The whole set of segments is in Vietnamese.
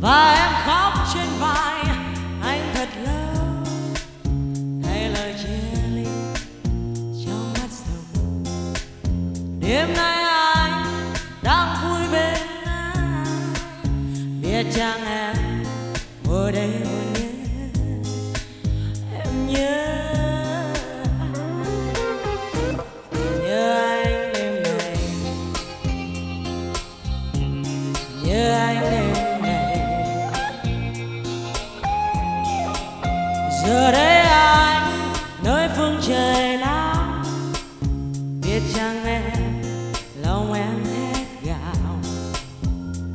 và em khóc trên vai anh thật lâu. Hay lời chia ly trong mắt sầu. Đêm nay anh đang vui bên ai, biết chăng em ngồi đây giờ đây anh, nơi phương trời nắng. Biết chẳng em, lòng em hết gạo.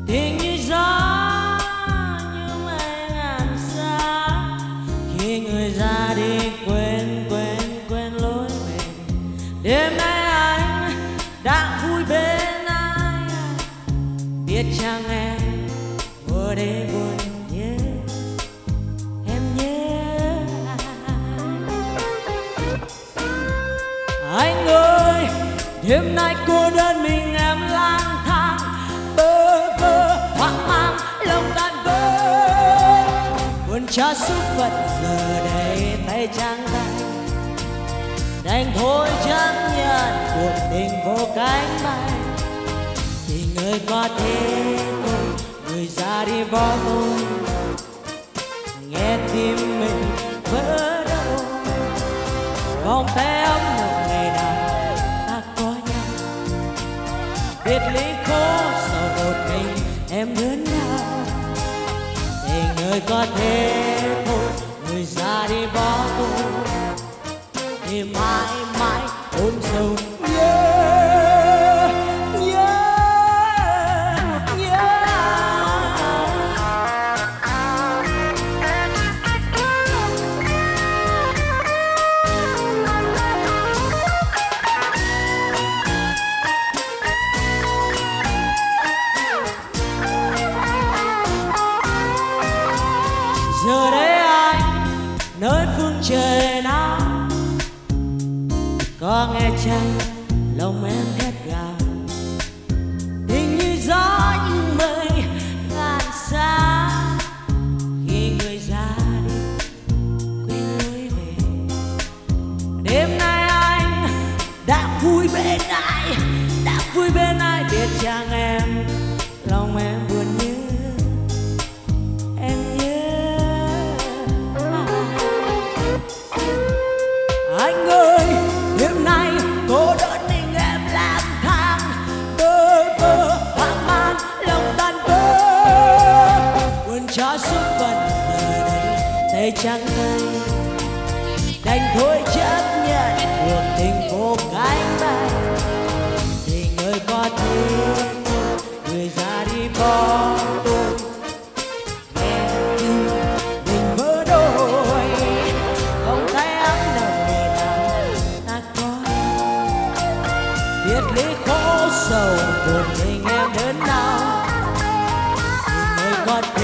Tình như gió như mây ngàn xa khi người ra đi quên quên quên lối về. Đêm nay anh đang vui bên ai? Biết chẳng em, vừa đi buồn đêm nay cô đơn mình em lang thang, bơ vơ, hoang mang, lòng tan vỡ. Buồn cho sức phận giờ đây tay trắng tay đành thôi chấp nhận cuộc tình vô cánh bay. Thì người có thế thôi, người ra đi bỏ tôi biệt ly khó sau một mình em đớn đau để người có thế thôi, người ra đi bỏ tôi thì mãi mãi ôm sầu có nghe chăng lòng em thét gào. Tình như gió như mây tan xa khi người ra đi, quên lối về. Đêm nay anh đã vui bên ai, đã vui bên ai, biết chàng em cho số phận giờ đây tay trắng tay đành thôi chấp nhận cuộc tình vô cánh bay thì người có thế người ra đi bỏ tôi. Nghe tim mình vỡ đôi không tay ấm lòng ngày nào ta có. Biết lý khổ sầu buồn mình em đến nào, thì người có thế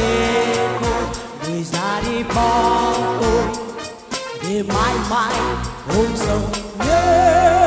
đi bỏ tôi để mãi mãi hôm sầu nhớ.